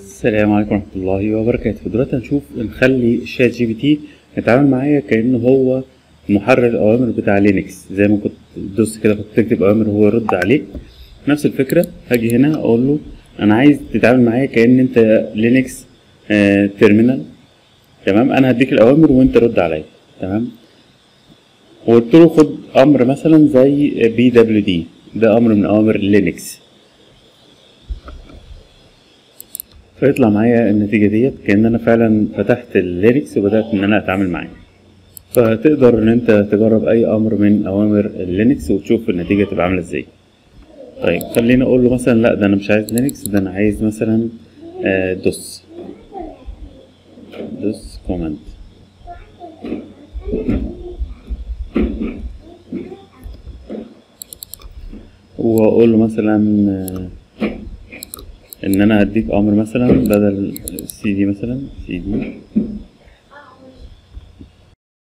السلام عليكم ورحمة الله وبركاته. دلوقتي هنشوف نخلي ChatGPT يتعامل معايا كأنه هو محرر الأوامر بتاع Linux. زي ما كنت تدوس كده كنت تكتب أوامر وهو يرد عليك نفس الفكرة هاجي هنا أقول له أنا عايز تتعامل معايا كأن أنت Linux آه terminal. تمام؟ أنا هديك الأوامر وأنت رد عليا. تمام؟ وقلت له خد أمر مثلا زي pwd. ده أمر من أوامر لينكس. فيطلع معايا النتيجة ديت كأن أنا فعلا فتحت اللينكس وبدأت إن أنا أتعامل معاه. فتقدر إن أنت تجرب أي أمر من أوامر اللينكس وتشوف النتيجة تبقى عاملة إزاي. طيب خليني أقول له مثلا لأ ده أنا مش عايز لينكس ده أنا عايز مثلا آه، DOS. DOS command. وأقول له مثلا آه، إن أنا هديك أمر مثلا بدل سي دي مثلا سي دي.